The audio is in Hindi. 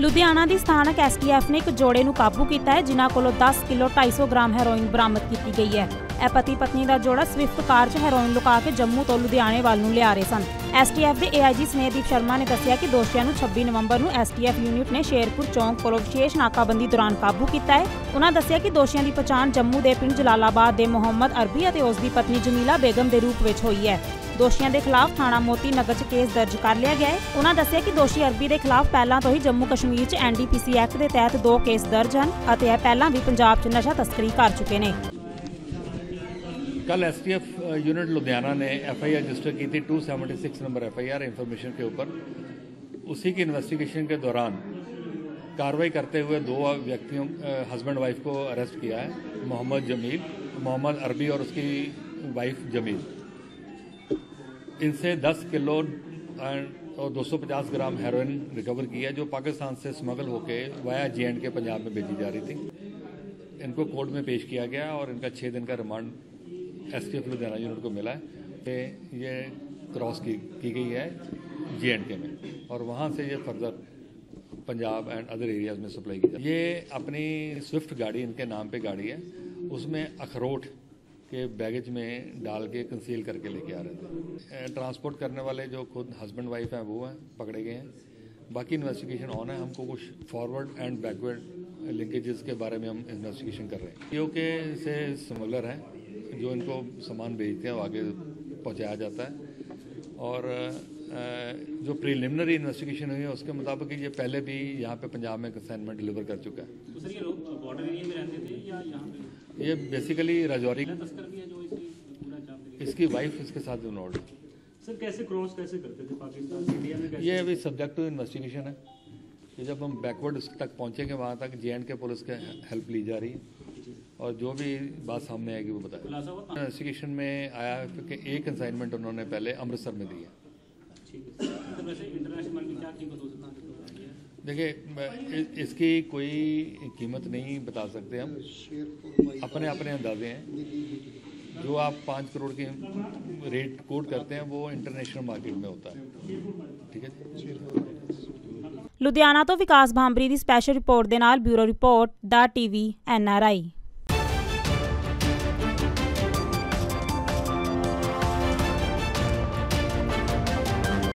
ਲੁਧਿਆਣਾ ਦੀ ਸਥਾਨਕ ਐਸਟੀਐਫ ਨੇ ਇੱਕ ਜੋੜੇ ਨੂੰ ਕਾਬੂ ਕੀਤਾ ਹੈ, ਜਿਨ੍ਹਾਂ ਕੋਲੋਂ 10 ਕਿਲੋ 250 ਗ੍ਰਾਮ ਹੈਰੋਇਨ ਬਰਾਮਦ ਕੀਤੀ ਗਈ ਹੈ। ਇਹ ਪਤੀ ਪਤਨੀ ਦਾ ਜੋੜਾ ਸਵਿਫਟ ਕਾਰ 'ਚ ਹੈਰੋਇਨ ਲੁਕਾ ਕੇ ਜੰਮੂ ਤੋਂ ਲੁਧਿਆਣੇ ਵੱਲ ਨੂੰ ਲਿਆ ਰਹੇ ਸਨ। ਐਸਟੀਐਫ ਦੇ ਏਆਈਜੀ ਸਨੇਹਦੀਪ ਸ਼ਰਮਾ ਨੇ ਦੱਸਿਆ ਕਿ ਦੋਸ਼ੀਆਂ ਨੂੰ 26 ਨਵੰਬਰ ਨੂੰ ਐਸਟੀਐਫ ਯੂਨਿਟ ਨੇ ਸ਼ੇਰਪੁਰ ਚੌਂਕ ਕੋਲੋਂ ਵਿਸ਼ੇਸ਼ ਨਾਕਾਬੰਦੀ ਦੌਰਾਨ ਕਾਬੂ ਕੀਤਾ ਹੈ। ਉਹਨਾਂ ਦੱਸਿਆ ਕਿ ਦੋਸ਼ੀਆਂ ਦੀ ਪਛਾਣ ਜੰਮੂ ਦੇ ਪਿੰਡ ਜਲਾਲਾਬਾਦ ਦੇ ਮੁਹੰਮਦ ਅਰਬੀ ਅਤੇ ਉਸ ਦੀ ਪਤਨੀ ਜਮੀਲਾ ਬੇਗਮ ਦੇ ਰੂਪ ਵਿੱਚ ਹੋਈ ਹੈ। ਦੋਸ਼ੀਆਂ ਦੇ ਖਿਲਾਫ ਥਾਣਾ ਮੋਤੀ ਨਗਰ 'ਚ ਕੇਸ ਦਰਜ ਕਰ ਲਿਆ ਗਿਆ ਹੈ ਉਹਨਾਂ ਦੱਸਿਆ ਕਿ ਦੋਸ਼ੀ ਅਰਬੀ ਦੇ ਖਿਲਾਫ ਪਹਿਲਾਂ ਤੋਂ ਹੀ ਜੰਮੂ ਕਸ਼ਮੀਰ 'ਚ ਐਨਡੀਪੀਸੀ ਐਕਟ ਦੇ ਤਹਿਤ ਦੋ ਕੇਸ ਦਰਜ ਹਨ ਅਤੇ ਇਹ ਪਹਿਲਾਂ ਵੀ ਪੰਜਾਬ 'ਚ ਨਸ਼ਾ ਤਸਕਰੀ ਕਰ ਚੁੱਕੇ ਨੇ कल एसटीएफ यूनिट लुधियाना ने एफआईआर रजिस्टर की थी 276 नंबर एफआईआर इंफॉर्मेशन के ऊपर उसी की इन्वेस्टिगेशन के दौरान कार्रवाई करते हुए दो व्यक्तियों हस्बैंड वाइफ को अरेस्ट किया है मोहम्मद जमील मोहम्मद अरबी और उसकी वाइफ जमील इनसे 10 किलो और 250 ग्राम हेरोइन रिकवर की है जो पाकिस्तान से स्मगल होके वाया जे एंड के पंजाब में भेजी जा रही थी। इनको कोर्ट में पेश किया गया और इनका छः दिन का remand S T F Ludhiana unit को मिला है। ये क्रॉस की, की गई है जे एंड के में और वहाँ से ये further Punjab and other areas में सप्लाई की ये अपनी स्विफ्ट गाड़ी इनके नाम पे गाड़ी है। उसमें अखरोट के बैगेज में डाल के कंसील करके लेके आ रहे थे। ट्रांसपोर्ट करने वाले जो खुद हस्बैंड वाइफ हैं, वो हैं, पकड़े गए हैं। बाकी इन्वेस्टिगेशन ऑन है। हमको कुछ फॉरवर्ड एंड बैकवर्ड लिंकेजेस के बारे में हम इन्वेस्टिगेशन कर रहे हैं। के से स्मगलर हैं, जो इनको सामान भेजते हैं आगे पहुँचाया जाता है। और जो प्रिलिमिनरी इन्वेस्टिगेशन हुई है उसके मुताबिक ये पहले भी यहाँ पे पंजाब में कंसाइनमेंट डिलीवर कर चुका है। तो ये लोग बॉर्डर एरिया में रहते थे या यहाँ ये बेसिकली राजौरी है इसकी वाइफ इसके साथ इन्वॉल्व है। सर कैसे क्रॉस कैसे करते थे पाकिस्तान? इंडिया में कैसे ये अभी सब्जेक्ट टू इन्वेस्टिगेशन है। कि जब हम बैकवर्ड तक पहुँचेंगे वहाँ तक जे एंड के पुलिस के हेल्प ली जा रही है। और जो भी बात सामने आएगी वो बताएँ इन्वेस्टिगेशन में आया कि एक कंसाइनमेंट उन्होंने पहले अमृतसर में दी है। देखिए इसकी कोई कीमत नहीं बता सकते हम। अपने अपने अंदाजे हैं। जो आप पाँच करोड़ के रेट कोट करते हैं वो इंटरनेशनल मार्केट में होता है। ठीक है लुधियाना तो विकास भांबरी की स्पैशल रिपोर्ट के नाल bureau report the TV NRI